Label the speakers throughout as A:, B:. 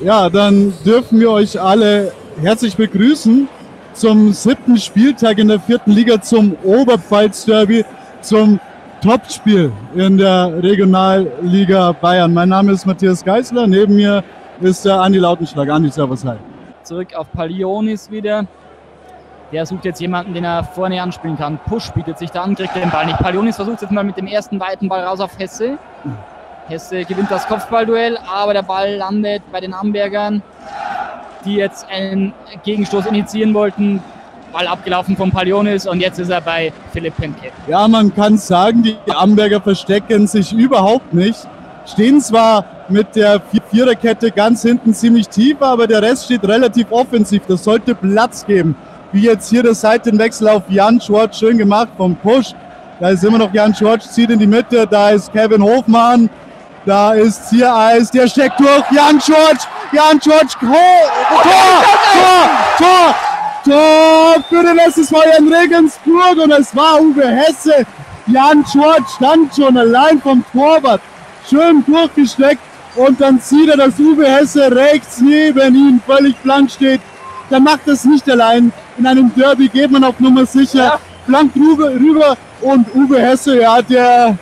A: Ja, dann dürfen wir euch alle herzlich begrüßen zum siebten Spieltag in der vierten Liga zum Oberpfalz-Derby, zum Topspiel in der Regionalliga Bayern. Mein Name ist Matthias Geisler, neben mir ist der Andi Lautenschlag. Andi, servus, hi.
B: Zurück auf Palionis wieder. Der sucht jetzt jemanden, den er vorne anspielen kann. Push bietet sich da an, kriegt den Ball nicht. Palionis versucht jetzt mal mit dem ersten weiten Ball raus auf Hesse. Hesse gewinnt das Kopfballduell, aber der Ball landet bei den Ambergern, die jetzt einen Gegenstoß initiieren wollten. Ball abgelaufen von Palionis und jetzt ist er bei Philipp Penke.
A: Ja, man kann sagen, die Amberger verstecken sich überhaupt nicht. Stehen zwar mit der Viererkette ganz hinten ziemlich tief, aber der Rest steht relativ offensiv. Das sollte Platz geben. Wie jetzt hier der Seitenwechsel auf Jan Schwartz, schön gemacht vom Push. Da ist immer noch Jan Schwartz, zieht in die Mitte, da ist Kevin Hofmann, da ist Ziereis, der steckt durch. Jan George, Jan George, Tor, Tor, Tor, Tor für den SSV in Regensburg und es war Uwe Hesse. Jan George stand schon allein vom Torwart, schön durchgesteckt und dann sieht er, dass Uwe Hesse rechts neben ihm völlig blank steht. Der macht das nicht allein. In einem Derby geht man auf Nummer sicher. Ja. Blank rüber, rüber und Uwe Hesse, ja, der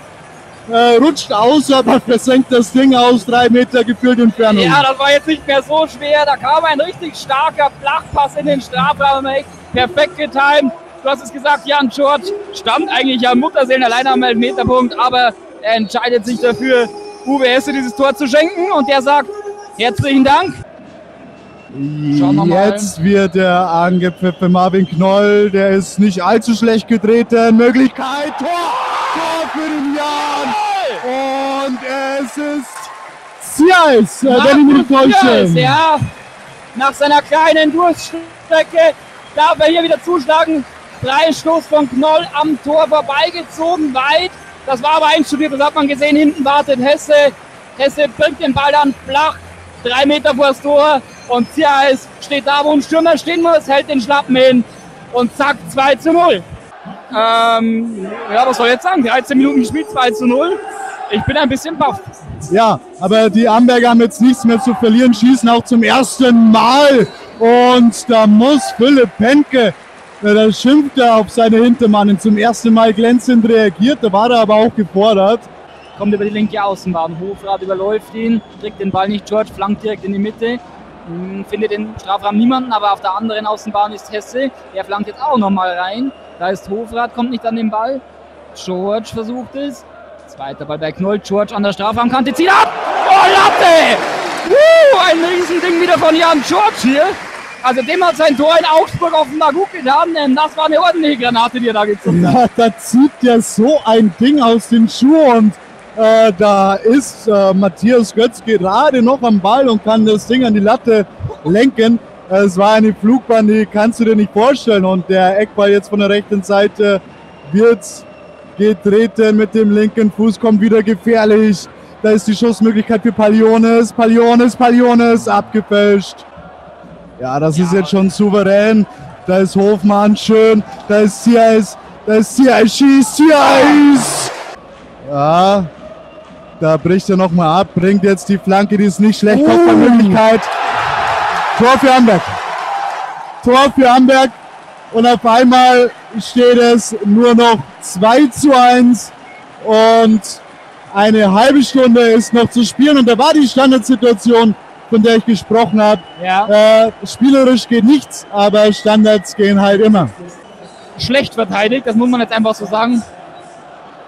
A: äh, rutscht aus, aber versenkt das Ding aus drei Meter gefühlt Entfernung.
B: Ja, das war jetzt nicht mehr so schwer. Da kam ein richtig starker Flachpass in den Strafraum. Perfekt getimt. Du hast es gesagt, Jan George stammt eigentlich am Mutterseelen alleine am Elfmeterpunkt, aber er entscheidet sich dafür, Uwe Hesse dieses Tor zu schenken und der sagt, herzlichen Dank.
A: Jetzt wird er angepfiffen. Marvin Knoll, der ist nicht allzu schlecht getreten. Möglichkeit, Tor! Tor für den Jan! Und es ist Sias, äh, wenn ich mich täusche.
B: Ja, nach seiner kleinen Durststrecke darf er hier wieder zuschlagen. Freistoß von Knoll am Tor vorbeigezogen, weit. Das war aber einstudiert, das hat man gesehen. Hinten wartet Hesse. Hesse bringt den Ball dann flach, drei Meter vor das Tor. Und Ziais steht da, wo ein Stürmer stehen muss, hält den Schlappen hin und zack, 2 zu 0. Ähm, ja, was soll ich jetzt sagen? 13 Minuten gespielt, 2 zu 0. Ich bin ein bisschen baff.
A: Ja, aber die Amberger haben jetzt nichts mehr zu verlieren, schießen auch zum ersten Mal. Und da muss Philipp Penke, äh, da schimpft er auf seine Hintermannen, zum ersten Mal glänzend reagiert. Da war er aber auch gefordert.
B: Kommt über die linke Außenbahn. Hofrat überläuft ihn, kriegt den Ball nicht. George flankt direkt in die Mitte. Hm, findet den Strafraum niemanden, aber auf der anderen Außenbahn ist Hesse. Der flankt jetzt auch nochmal rein. Da ist Hofrat, kommt nicht an den Ball. George versucht es. Zweiter Ball bei Knoll. George an der Strafraumkante zieht ab. Oh, Latte! Uh, ein Riesending wieder von Jan George hier. Also dem hat sein Tor in Augsburg offenbar gut getan, denn das war eine ordentliche Granate, die er da gezogen hat.
A: Ja, da zieht der so ein Ding aus den Schuhen und äh, da ist äh, Matthias Götz gerade noch am Ball und kann das Ding an die Latte lenken. Es war eine Flugbahn, die kannst du dir nicht vorstellen. Und der Eckball jetzt von der rechten Seite wird getreten mit dem linken Fuß, kommt wieder gefährlich. Da ist die Schussmöglichkeit für Paliones. Paliones, Paliones, abgefälscht. Ja, das ja. ist jetzt schon souverän. Da ist Hofmann schön. Da ist Sias. Da ist Sias. Schießt Sias. Ja, da bricht er nochmal ab, bringt jetzt die Flanke, die ist nicht schlecht, uh. Tor für Amberg. Tor für Amberg. Und auf einmal steht es nur noch 2 zu 1 und eine halbe Stunde ist noch zu spielen. Und da war die Standardsituation, von der ich gesprochen habe. Ja. Äh, spielerisch geht nichts, aber Standards gehen halt immer.
B: Schlecht verteidigt, das muss man jetzt einfach so sagen.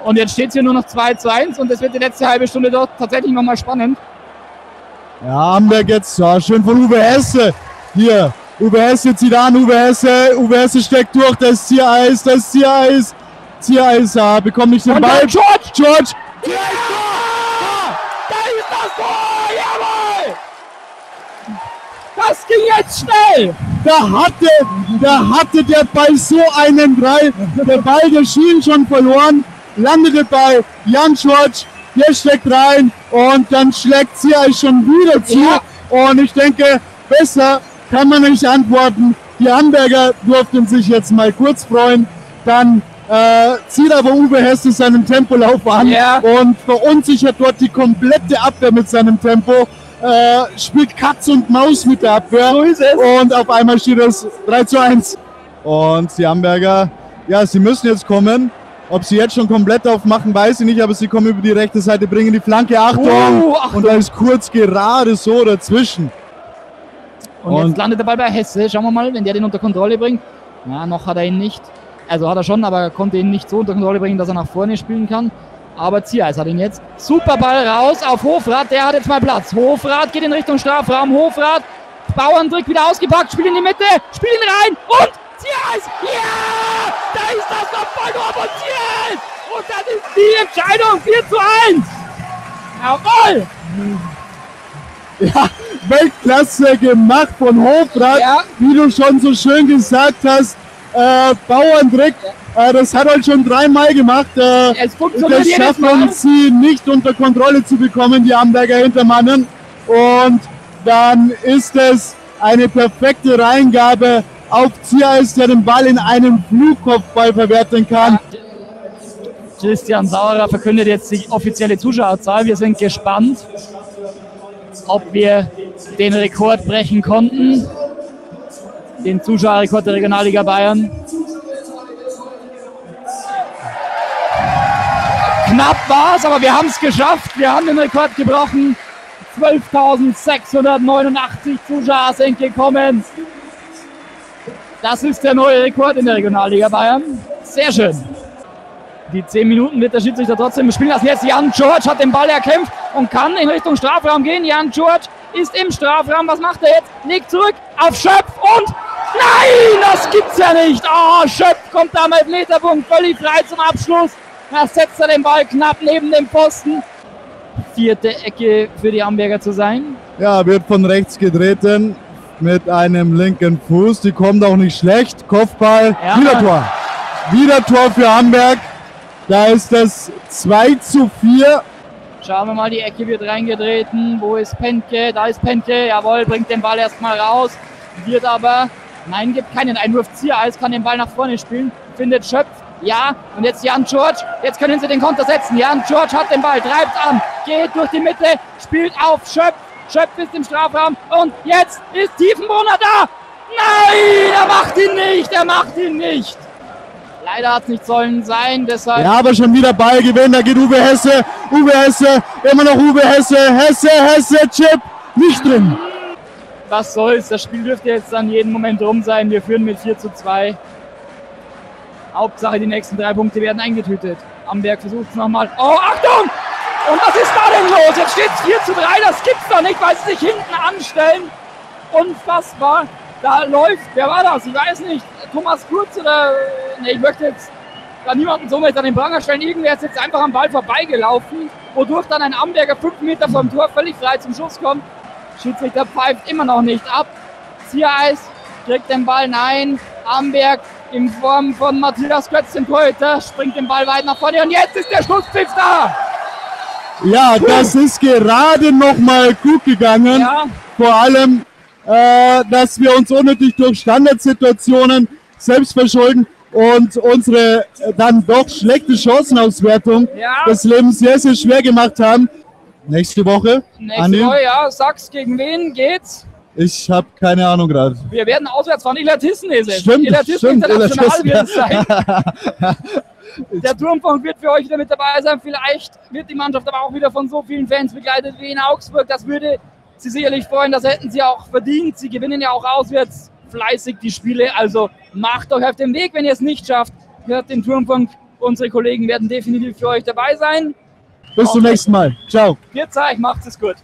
B: Und jetzt steht es hier nur noch 2 zu 1 und es wird die letzte halbe Stunde dort tatsächlich nochmal spannend.
A: Ja, Amberg jetzt, ja, schön von Uwe Hesse. Hier, Uwe Hesse zieht an, Uwe Hesse, Uwe Hesse steckt durch, das Ziereis, das Ziereis. Ziereis, ja, bekommt nicht den Ball.
B: George!
A: George!
B: Ja! Da ist das Tor! Jawohl! Das ging jetzt schnell!
A: Da hatte, da hatte der Ball so einen Drall. Der Ball, der schien schon verloren landete bei Jan Schwartz, der steckt rein und dann schlägt sie euch schon wieder zu. Ja. Und ich denke, besser kann man nicht antworten. Die Hamburger durften sich jetzt mal kurz freuen. Dann äh, zieht aber Uwe Hesse seinen Tempolauf an ja. und verunsichert dort die komplette Abwehr mit seinem Tempo. Äh, äh, spielt Katz und Maus mit der Abwehr.
B: So ist es.
A: Und auf einmal steht es 3 zu 1. Und die Amberger, ja, sie müssen jetzt kommen. Ob sie jetzt schon komplett aufmachen, weiß ich nicht, aber sie kommen über die rechte Seite, bringen die Flanke. Achtung!
B: Oh, Achtung.
A: Und da ist kurz gerade so dazwischen.
B: Und,
A: Und-
B: jetzt landet der Ball bei Hesse. Schauen wir mal, wenn der den unter Kontrolle bringt. Na, noch hat er ihn nicht. Also hat er schon, aber konnte ihn nicht so unter Kontrolle bringen, dass er nach vorne spielen kann. Aber Ziereis hat ihn jetzt. Super Ball raus auf Hofrat. Der hat jetzt mal Platz. Hofrat geht in Richtung Strafraum. Hofrat. Bauerndrück wieder ausgepackt. Spiel in die Mitte. Spiel ihn rein. Und Ziereis. Ja! Da ist das Kopfballtor von Ziereis. Und das ist die Entscheidung. 4 zu 1. Jawohl.
A: Ja, Weltklasse gemacht von Hofrat.
B: Ja.
A: Wie du schon so schön gesagt hast, äh, Bauerndrick, äh, das hat er schon dreimal gemacht. Äh, das schaffen sie nicht unter Kontrolle zu bekommen, die Amberger Hintermannen. Und dann ist es eine perfekte Reingabe auf Ziereis, der den Ball in einen Flugkopfball verwerten kann.
B: Christian Sauerer verkündet jetzt die offizielle Zuschauerzahl. Wir sind gespannt, ob wir den Rekord brechen konnten. Den Zuschauerrekord der Regionalliga Bayern. Knapp war es, aber wir haben es geschafft. Wir haben den Rekord gebrochen. 12.689 Zuschauer sind gekommen. Das ist der neue Rekord in der Regionalliga Bayern. Sehr schön. Die 10 Minuten wird der Schiedsrichter trotzdem spielen lassen. Jetzt Jan George hat den Ball erkämpft und kann in Richtung Strafraum gehen. Jan George ist im Strafraum. Was macht er jetzt? Legt zurück auf Schöpf und nein, das gibt's ja nicht. Oh, Schöpf kommt da mit Meterpunkt völlig frei zum Abschluss. Da setzt er den Ball knapp neben dem Pfosten. Vierte Ecke für die Amberger zu sein.
A: Ja, wird von rechts getreten mit einem linken Fuß. Die kommt auch nicht schlecht. Kopfball,
B: Ja.
A: wieder Tor. Wieder Tor für Hamburg. Da ist das 2 zu 4.
B: Schauen wir mal, die Ecke wird reingetreten. Wo ist Penke? Da ist Penke. Jawohl, bringt den Ball erstmal raus. Wird aber, nein, gibt keinen Einwurf. Ziereis kann den Ball nach vorne spielen. Findet Schöpf. Ja, und jetzt Jan George. Jetzt können sie den Konter setzen. Jan George hat den Ball, treibt an, geht durch die Mitte, spielt auf Schöpf. Schöpf ist im Strafraum und jetzt ist Tiefenbrunner da. Nein, er macht ihn nicht, er macht ihn nicht. Leider hat es nicht sollen sein, deshalb.
A: Ja, aber schon wieder Ballgewinn. Da geht Uwe Hesse. Uwe Hesse, immer noch Uwe Hesse. Hesse, Hesse, Chip. Nicht drin.
B: was soll's, das Spiel dürfte jetzt dann jeden Moment rum sein. Wir führen mit 4 zu 2. Hauptsache, die nächsten drei Punkte werden eingetütet. Amberg versucht es nochmal. Oh, Achtung! Und was ist da denn los? Jetzt steht es 4 zu 3, das gibt's doch nicht, weil sie sich hinten anstellen. Unfassbar. Da läuft, wer war das? Ich weiß nicht. Thomas Kurz oder. Ne, ich möchte jetzt da niemanden so mit an den Pranger stellen. Irgendwer ist jetzt einfach am Ball vorbeigelaufen, wodurch dann ein Amberger fünf Meter vom Tor völlig frei zum Schuss kommt. Schiedsrichter pfeift immer noch nicht ab. Ziereis kriegt den Ball, nein. Amberg in Form von Matthias Götz, den Torhüter, springt den Ball weit nach vorne und jetzt ist der Schlusspfiff da.
A: Ja, das ist gerade noch mal gut gegangen.
B: Ja,
A: Vor allem, äh, dass wir uns unnötig durch Standardsituationen selbst verschulden und unsere äh, dann doch schlechte Chancenauswertung
B: Ja.
A: das Leben sehr, sehr schwer gemacht haben. Nächste Woche,
B: nächste
A: Andi,
B: Woche, ja, sag's, gegen wen geht's?
A: ich habe keine Ahnung gerade.
B: Wir werden auswärts. Illertissen ist es.
A: Stimmt,
B: Illertissen
A: stimmt,
B: International
A: Illertissen.
B: wird es sein. Der Turmfunk wird für euch wieder mit dabei sein. Vielleicht wird die Mannschaft aber auch wieder von so vielen Fans begleitet wie in Augsburg. Das würde sie sicherlich freuen. Das hätten sie auch verdient. Sie gewinnen ja auch auswärts fleißig die Spiele. Also macht euch auf den Weg, wenn ihr es nicht schafft. Hört den Turmfunk. Unsere Kollegen werden definitiv für euch dabei sein.
A: Bis zum nächsten Mal. Ciao.
B: Viel Zeit, macht es gut.